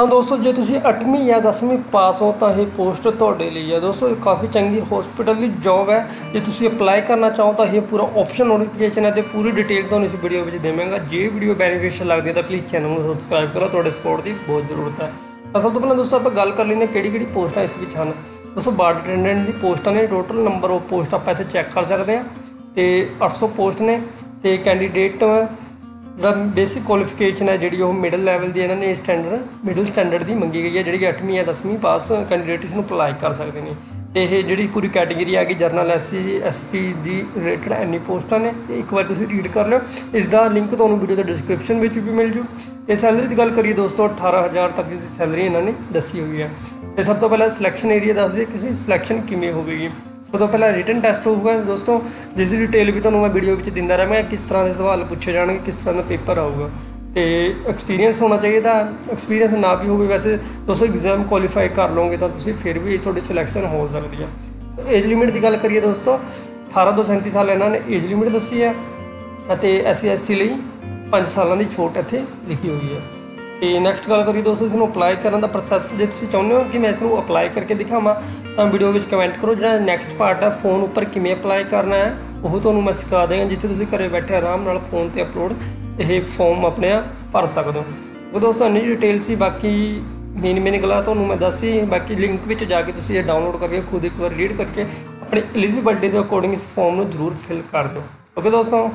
ਹਾਂ ਦੋਸਤੋ, ਜੇ ਤੁਸੀਂ 8ਵੀਂ ਜਾਂ 10ਵੀਂ ਪਾਸ ਹੋ ਤਾਂ ਇਹ ਪੋਸਟ ਤੁਹਾਡੇ ਲਈ ਹੈ ਦੋਸਤੋ, ਇਹ ਕਾਫੀ ਚੰਗੀ ਹਸਪੀਟਲ ਦੀ ਜੌਬ ਹੈ। ਜੇ ਤੁਸੀਂ ਅਪਲਾਈ ਕਰਨਾ ਚਾਹੋ ਤਾਂ ਇਹ ਪੂਰਾ ਆਪਸ਼ਨ ਨੋਟੀਫਿਕੇਸ਼ਨ ਹੈ ਤੇ ਪੂਰੀ ਡਿਟੇਲ ਤੁਹਾਨੂੰ ਇਸ ਵੀਡੀਓ ਵਿੱਚ ਦੇਵਾਂਗਾ। ਜੇ ਵੀਡੀਓ ਬੈਨੀਫੀਸ਼ੀਅਲ ਲੱਗਦੀ ਹੈ ਤਾਂ ਪਲੀਜ਼ ਚੈਨਲ ਨੂੰ ਸਬਸਕ੍ਰਾਈਬ ਕਰੋ। ਤੁਹਾਡੇ ਸਪੋਰਟ ਦੀ ਬਹੁਤ ਜ਼ਰੂਰਤ ਹੈ। ਤਾਂ ਸਭ ਤੋਂ ਪਹਿਲਾਂ ਦੋਸਤੋ, ਆਪਾਂ ਗੱਲ ਕਰ ਲੈਂਦੇ ਹਾਂ ਕਿਹੜੀ ਕਿਹੜੀ ਪੋਸਟਾਂ ਇਸ ਵਿੱਚ ਹਨ। ਦੋਸਤੋ ਬਾਰਡ ਅਟੈਂਡੈਂਟ ਦੀ ਪੋਸਟਾਂ ਨੇ ਟੋਟਲ ਨੰਬਰ ਆਫ ਪੋਸਟ ਆਪਾਂ ਇੱਥੇ ਚੈੱਕ ਕਰ ਸਕਦੇ ਹਾਂ। ਤੇ 800 ਪੋਸਟ ਨੇ। ਤੇ ਕੈਂਡੀਡੇਟ ਬੇਸਿਕ ਕੁਆਲੀਫਿਕੇਸ਼ਨ ਹੈ ਜਿਹੜੀ ਉਹ ਮਿਡਲ ਲੈਵਲ ਦੀ ਇਹਨਾਂ ਨੇ ਸਟੈਂਡਰਡ ਮਿਡਲ ਸਟੈਂਡਰਡ ਦੀ ਮੰਗੀ ਗਈ ਹੈ, ਜਿਹੜੀ ਕਿ 8ਵੀਂ ਜਾਂ 10ਵੀਂ ਪਾਸ ਕੈਂਡੀਡੇਟ ਇਸ ਨੂੰ ਅਪਲਾਈ ਕਰ ਸਕਦੇ ਨੇ। ਤੇ ਇਹ ਜਿਹੜੀ ਪੂਰੀ ਕੈਟਾਗਰੀ ਆ ਗਈ ਜਰਨਲ ਐਸਸੀ ਐਸਪੀ ਦੀ ਰਿਲੇਟਡ ਐਨੀ ਪੋਸਟਾਂ ਨੇ। ਤੇ ਇੱਕ ਵਾਰ ਤੁਸੀਂ ਰੀਡ ਕਰ ਲਿਓ। ਇਸ ਦਾ ਲਿੰਕ ਤੁਹਾਨੂੰ ਵੀਡੀਓ ਦੇ ਡਿਸਕ੍ਰਿਪਸ਼ਨ ਵਿੱਚ ਵੀ ਮਿਲ ਜੂ। ਤੇ ਸੈਲਰੀ ਦੀ ਗੱਲ ਕਰੀਏ ਦੋਸਤੋ 18000 ਤੱਕ ਦੀ ਸੈਲਰੀ ਇਹਨਾਂ ਨੇ ਦੱਸੀ ਹੋਈ ਹੈ। ਤੇ ਸਭ ਤੋਂ ਪਹਿਲਾਂ ਸਿਲੈਕਸ਼ਨ ਏਰੀਆ ਦੱਸ ਦਈਏ ਕਿਸੇ ਸਿਲੈਕਸ਼ਨ ਕਿਵੇਂ ਹੋਵੇਗੀ। ਸਭ ਤੋਂ ਪਹਿਲਾਂ ਰਿਟਨ ਟੈਸਟ ਹੋਊਗਾ। ਦੋਸਤੋ, ਜਿਸ ਦੀ ਡਿਟੇਲ ਵੀ ਤੁਹਾਨੂੰ ਮੈਂ ਵੀਡੀਓ ਵਿੱਚ ਦਿੰਦਾ ਰਹਾਂਗਾ, ਕਿਸ ਤਰ੍ਹਾਂ ਦੇ ਸਵਾਲ ਪੁੱਛੇ ਜਾਣਗੇ, ਕਿਸ ਤਰ੍ਹਾਂ ਦਾ ਪੇਪਰ ਆਊਗਾ। ਤੇ ਐਕਸਪੀਰੀਅੰਸ ਹੋਣਾ ਚਾਹੀਦਾ। ਐਕਸਪੀਰੀਅੰਸ ਨਾ ਵੀ ਹੋਵੇ ਵੈਸੇ, ਦੋਸਤੋ ਐਗਜ਼ਾਮ ਕੁਆਲੀਫਾਈ ਕਰ ਲਓਗੇ ਤਾਂ ਤੁਸੀਂ ਫਿਰ ਵੀ ਤੁਹਾਡੀ ਸਿਲੈਕਸ਼ਨ ਹੋ ਸਕਦੀ ਹੈ ਏਜ ਲਿਮਿਟ ਦੀ ਗੱਲ ਕਰੀਏ ਦੋਸਤੋ 18 ਤੋਂ 37 ਸਾਲ ਇਹਨਾਂ ਨੇ ਏਜ ਲਿਮਿਟ ਦੱਸੀ ਹੈ ਅਤੇ ਐਸਸੀ ਐਸਟੀ ਲਈ 5 ਸਾਲਾਂ ਦੀ ਛੋਟ ਇੱਥੇ ਲਿਖੀ ਹੋਈ ਹੈ। ਤੇ ਨੈਕਸਟ ਗੱਲ ਕਰੀਏ ਦੋਸਤੋ ਇਸ ਨੂੰ ਅਪਲਾਈ ਕਰਨ ਦਾ ਪ੍ਰੋਸੈਸ ਜੇ ਤੁਸੀਂ ਚਾਹੁੰਦੇ ਹੋ ਕਿ ਮੈਂ ਇਸ ਨੂੰ ਅਪਲਾਈ ਕਰਕੇ ਦਿਖਾਵਾਂ, ਤਾਂ ਵੀਡੀਓ ਵਿੱਚ ਕਮੈਂਟ ਕਰੋ ਜਿਹੜਾ ਨੈਕਸਟ ਪਾਰਟ ਹੈ ਫੋਨ ਉੱਪਰ ਕਿਵੇਂ ਅਪਲਾਈ ਕਰਨਾ ਹੈ, ਉਹ ਤੁਹਾਨੂੰ ਮੈਂ ਸਿਖਾ ਦੇਵਾਂ ਜਿੱਥੇ ਤੁਸੀਂ ਘਰੇ ਬੈਠੇ ਆਰਾਮ ਨਾਲ ਫੋਨ ਤੇ ਅਪਲੋਡ ਇਹ ਫਾਰਮ ਆਪਣੇ ਆਪ ਭਰ ਸਕਦੇ ਹੋ। ਉਹ ਦੋਸਤੋ, ਇੰਨੀ ਡਿਟੇਲ ਸੀ, ਬਾਕੀ ਮੇਨ ਮੇਨ ਗੱਲਾਂ ਤੁਹਾਨੂੰ ਮੈਂ ਦੱਸੀ, ਬਾਕੀ ਲਿੰਕ ਵਿੱਚ ਜਾ ਕੇ ਤੁਸੀਂ ਇਹ ਡਾਊਨਲੋਡ ਕਰਕੇ ਖੁਦ ਇੱਕ ਵਾਰ ਰੀਡ ਕਰਕੇ ਆਪਣੀ ਐਲੀਜੀਬਿਲਟੀ ਦੇ ਅਕੋਰਡਿੰਗ ਇਸ ਫਾਰਮ ਨੂੰ ਜ਼ਰੂਰ ਫਿਲ ਕਰ ਦਿਓ। ਓਕੇ ਦੋਸਤੋ